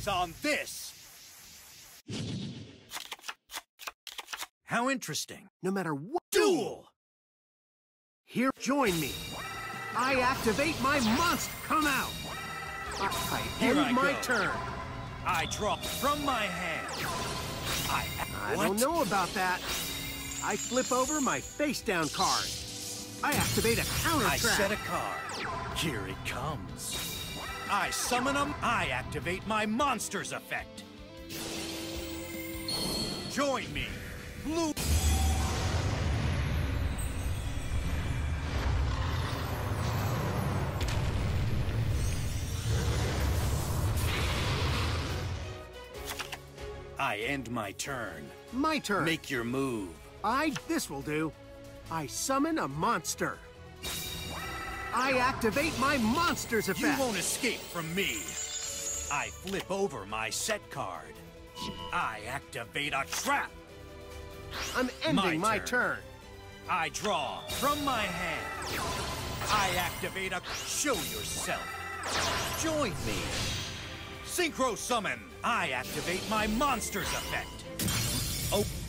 eyes on this! How interesting. No matter what. Duel! Here, join me. I activate my monster. Come out. I, I end I my go. turn. I draw from my hand. I. I what? don't know about that. I flip over my face down card. I activate a counter I set a card. Here it comes. I summon them, I activate my monsters effect. Join me. Blue. I end my turn. My turn. Make your move. I. This will do. I summon a monster. I activate my monster's effect. You won't escape from me. I flip over my set card. I activate a trap. I'm ending My my, turn. turn. I draw from my hand. I activate a. Show yourself. Join me. Synchro summon. I activate my monster's effect. Oh.